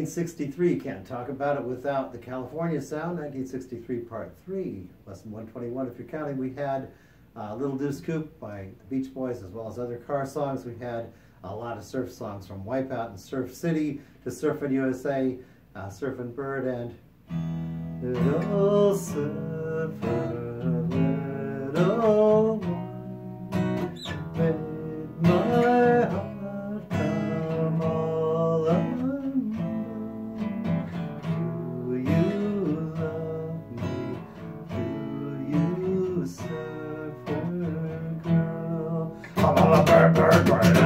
1963, can't talk about it without the California Sound, 1963 Part 3, Lesson 121 if you're counting. We had uh, Little Deuce Coupe by the Beach Boys as well as other car songs. We had a lot of surf songs from Wipeout and Surf City to Surfin' USA, uh, Surfin' Bird and Little Surfer, surfer girl. I'm a surfer girl.